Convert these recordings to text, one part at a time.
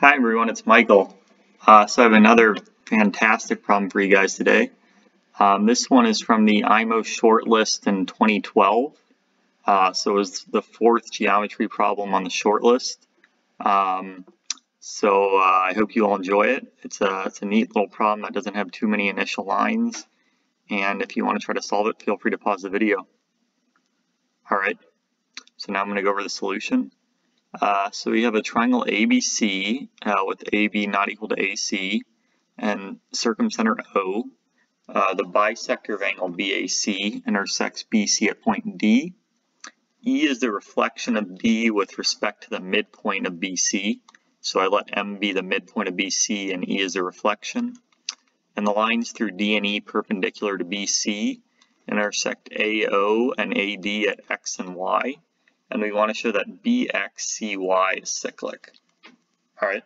Hi everyone, it's Michael. Uh, so I have another fantastic problem for you guys today. Um, this one is from the IMO shortlist in 2012. Uh, so it was the fourth geometry problem on the shortlist. Um, so uh, I hope you all enjoy it. It's a, it's a neat little problem that doesn't have too many initial lines. And if you want to try to solve it, feel free to pause the video. All right, so now I'm going to go over the solution. Uh, so we have a triangle ABC uh, with AB not equal to AC and circumcenter O. Uh, the bisector of angle BAC intersects BC at point D. E is the reflection of D with respect to the midpoint of BC. So I let M be the midpoint of BC and E is the reflection. And the lines through D and E perpendicular to BC intersect AO and AD at X and Y and we want to show that BXCY is cyclic. All right.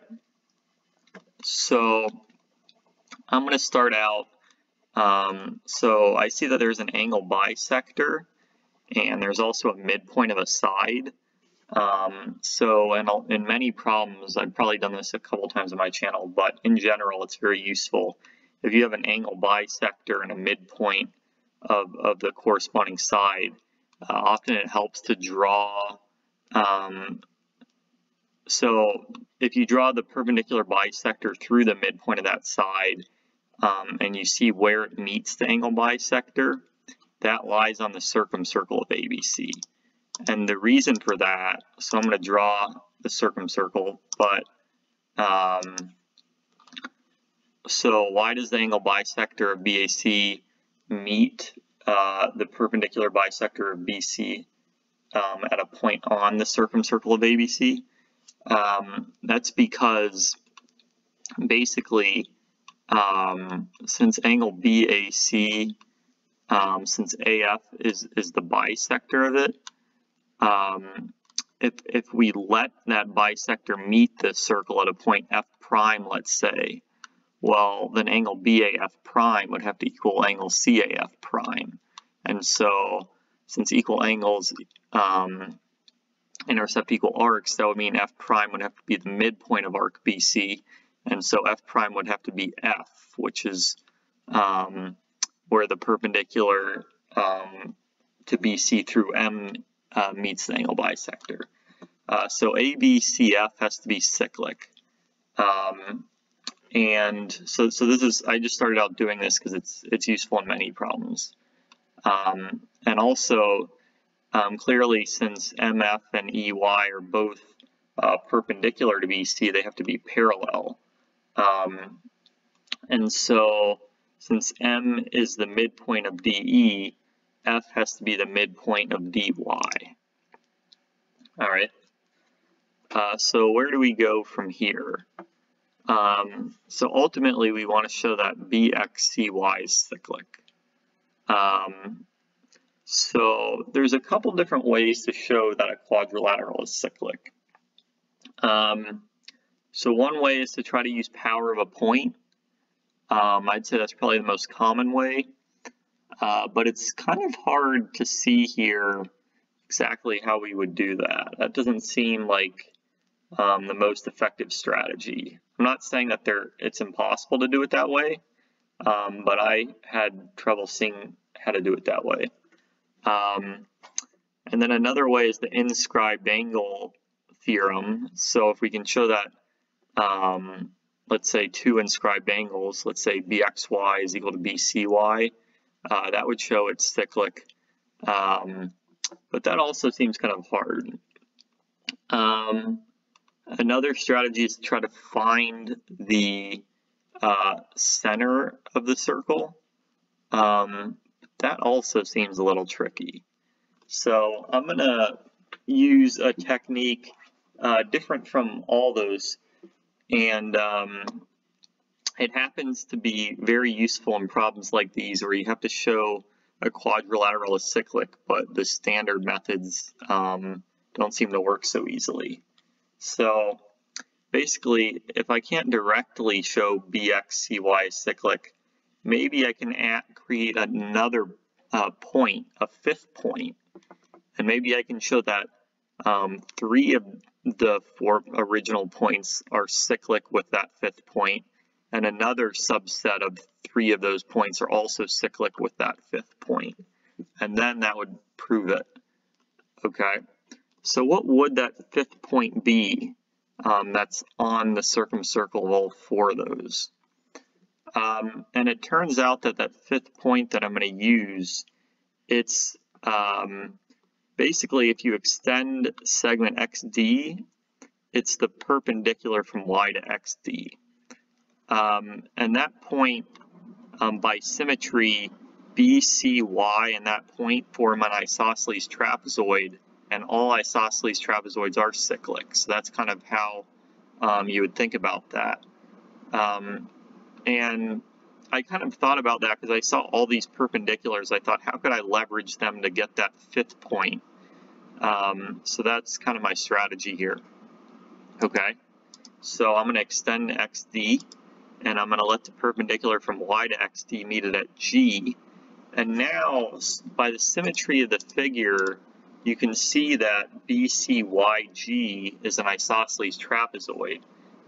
So I'm going to start out. Um, so I see that there's an angle bisector and there's also a midpoint of a side. Um, so in, in many problems, I've probably done this a couple times on my channel, but in general, it's very useful. If you have an angle bisector and a midpoint of, of the corresponding side, uh, often it helps to draw, um, so if you draw the perpendicular bisector through the midpoint of that side, um, and you see where it meets the angle bisector, that lies on the circumcircle of ABC. And the reason for that, so I'm going to draw the circumcircle, but um, so why does the angle bisector of BAC meet uh, the perpendicular bisector of BC um, at a point on the circumcircle of ABC. Um, that's because basically um, since angle BAC, um, since AF is, is the bisector of it, um, if, if we let that bisector meet the circle at a point F prime, let's say, well, then angle BAF prime would have to equal angle CAF prime. And so since equal angles um, intercept equal arcs, that would mean F prime would have to be the midpoint of arc BC. And so F prime would have to be F, which is um, where the perpendicular um, to BC through M uh, meets the angle bisector. Uh, so ABCF has to be cyclic. Um, and so, so this is, I just started out doing this because it's, it's useful in many problems. Um, and also, um, clearly, since MF and EY are both uh, perpendicular to BC, they have to be parallel. Um, and so, since M is the midpoint of DE, F has to be the midpoint of DY. All right. Uh, so where do we go from here? Um, so ultimately, we want to show that BXCY is cyclic. Um, so there's a couple different ways to show that a quadrilateral is cyclic. Um, so one way is to try to use power of a point. Um, I'd say that's probably the most common way, uh, but it's kind of hard to see here exactly how we would do that. That doesn't seem like um, the most effective strategy. I'm not saying that there it's impossible to do it that way, um, but I had trouble seeing how to do it that way. Um, and then another way is the inscribed angle theorem. So if we can show that, um, let's say two inscribed angles, let's say bxy is equal to bcy, uh, that would show it's cyclic. Um, but that also seems kind of hard. Um, Another strategy is to try to find the uh, center of the circle. Um, that also seems a little tricky. So I'm going to use a technique uh, different from all those. And um, it happens to be very useful in problems like these where you have to show a quadrilateral is cyclic, but the standard methods um, don't seem to work so easily. So basically, if I can't directly show BXCY cyclic, maybe I can create another uh, point, a fifth point, and maybe I can show that um, three of the four original points are cyclic with that fifth point, and another subset of three of those points are also cyclic with that fifth point. And then that would prove it. Okay, so what would that fifth point be um, that's on the circumcircle of all four of those? Um, and it turns out that that fifth point that I'm going to use, it's um, basically if you extend segment XD, it's the perpendicular from Y to XD. Um, and that point, um, by symmetry, BCY and that point form an isosceles trapezoid, and all isosceles trapezoids are cyclic. So that's kind of how um, you would think about that. Um, and I kind of thought about that because I saw all these perpendiculars. I thought, how could I leverage them to get that fifth point? Um, so that's kind of my strategy here. Okay, so I'm going to extend XD, and I'm going to let the perpendicular from Y to XD meet it at G. And now, by the symmetry of the figure, you can see that BCYG is an isosceles trapezoid.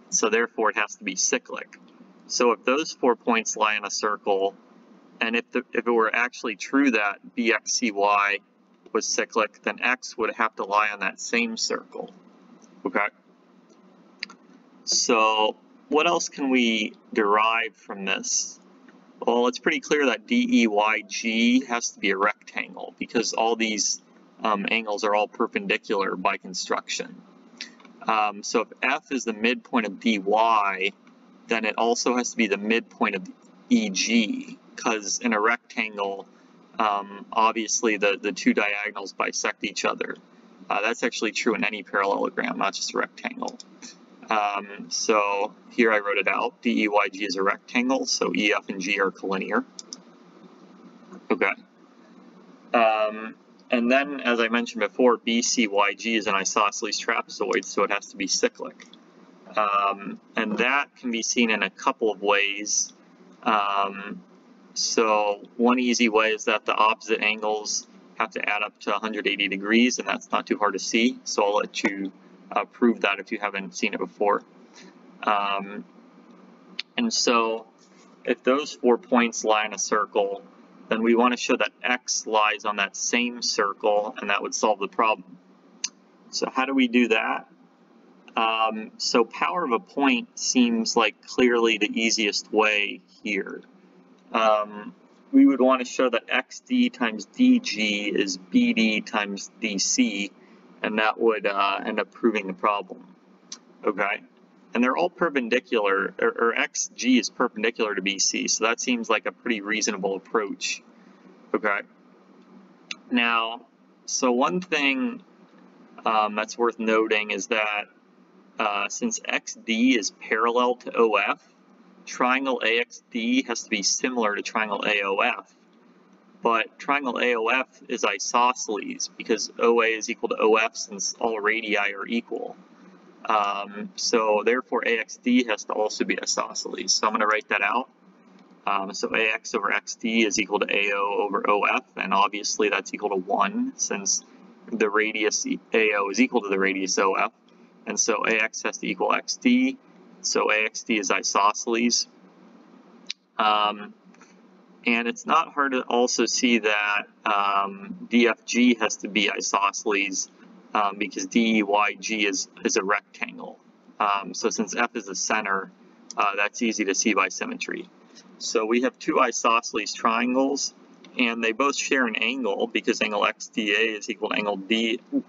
So therefore, it has to be cyclic. So if those four points lie in a circle, and if, the, if it were actually true that BXCY was cyclic, then X would have to lie on that same circle. Okay? So what else can we derive from this? Well, it's pretty clear that DEYG has to be a rectangle because all these um, angles are all perpendicular by construction. Um, so if F is the midpoint of DY, then it also has to be the midpoint of EG, because in a rectangle, um, obviously the, the two diagonals bisect each other. Uh, that's actually true in any parallelogram, not just a rectangle. Um, so here I wrote it out. DEYG is a rectangle, so EF and G are collinear. Okay. Um, and then, as I mentioned before, BCYG is an isosceles trapezoid, so it has to be cyclic. Um, and that can be seen in a couple of ways. Um, so one easy way is that the opposite angles have to add up to 180 degrees, and that's not too hard to see. So I'll let you uh, prove that if you haven't seen it before. Um, and so if those four points lie in a circle, then we want to show that x lies on that same circle, and that would solve the problem. So how do we do that? Um, so power of a point seems like clearly the easiest way here. Um, we would want to show that xd times dg is bd times dc, and that would uh, end up proving the problem. Okay, and they're all perpendicular, or, or xg is perpendicular to bc, so that seems like a pretty reasonable approach. Okay, now, so one thing um, that's worth noting is that uh, since XD is parallel to OF, triangle AXD has to be similar to triangle AOF. But triangle AOF is isosceles because OA is equal to OF since all radii are equal. Um, so therefore AXD has to also be isosceles. So I'm going to write that out. Um, so AX over XD is equal to AO over OF, and obviously that's equal to 1 since the radius AO is equal to the radius OF. And so AX has to equal XD. So AXD is isosceles. Um, and it's not hard to also see that um, DFG has to be isosceles um, because DEYG is, is a rectangle. Um, so since F is the center, uh, that's easy to see by symmetry. So we have two isosceles triangles, and they both share an angle because angle XDA is equal to angle DGDF.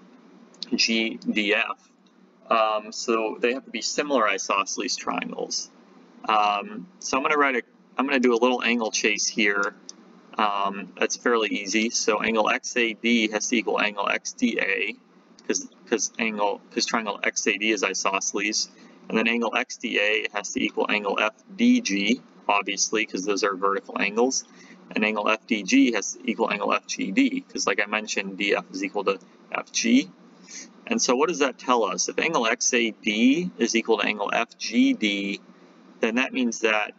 Um, so they have to be similar isosceles triangles. Um, so I'm going to write a, I'm going to do a little angle chase here. Um, that's fairly easy. So angle XAD has to equal angle XDA because angle because triangle XAD is isosceles, and then angle XDA has to equal angle FDG obviously because those are vertical angles, and angle FDG has to equal angle FGD because like I mentioned, DF is equal to FG. And so what does that tell us? If angle XAD is equal to angle FGD, then that means that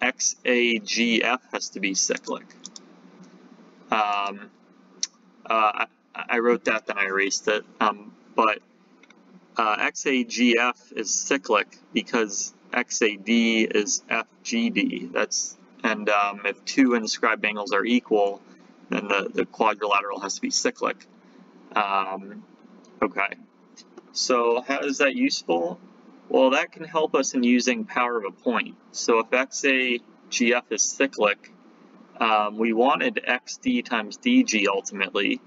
XAGF has to be cyclic. Um, uh, I, wrote that, then I erased it. Um, but uh, XAGF is cyclic because XAD is FGD. That's and um, if two inscribed angles are equal, then the, the quadrilateral has to be cyclic. Um, okay, so how is that useful? Well, that can help us in using power of a point. So if XAGF is cyclic, um, we wanted XD times DG ultimately,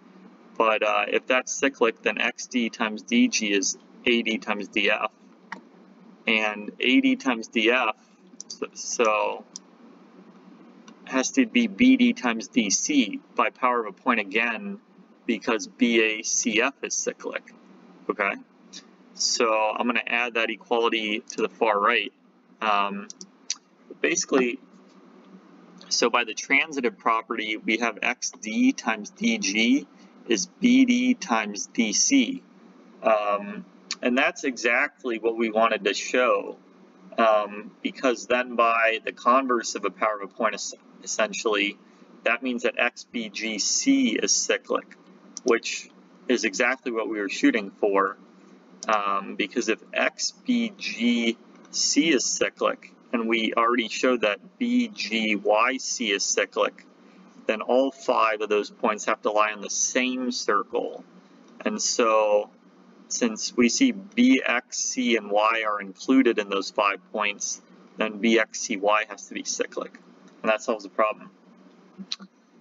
but uh, if that's cyclic, then XD times DG is AD times DF. And AD times DF, so, so has to be BD times DC by power of a point again because BACF is cyclic. Okay, so I'm going to add that equality to the far right. Um, basically, so by the transitive property, we have XD times DG is BD times DC. Um, and that's exactly what we wanted to show um, because then by the converse of a power of a point essentially, that means that XBGC is cyclic, which is exactly what we were shooting for. Um, because if XBGC is cyclic, and we already showed that BGYC is cyclic, then all five of those points have to lie on the same circle. And so since we see BX, C, and Y are included in those five points, then BX, C, Y has to be cyclic and that solves the problem.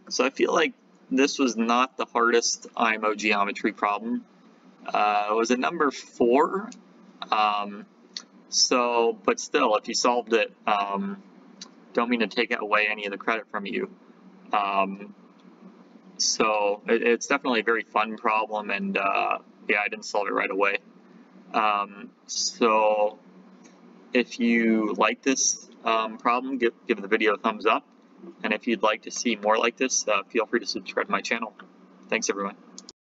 So I feel like this was not the hardest IMO geometry problem. Uh, it was a number four. Um, so, but still, if you solved it, um, don't mean to take away any of the credit from you. Um, so it, it's definitely a very fun problem, and uh, yeah, I didn't solve it right away. Um, so if you like this um, problem, give, give the video a thumbs up. And if you'd like to see more like this, uh, feel free to subscribe to my channel. Thanks, everyone.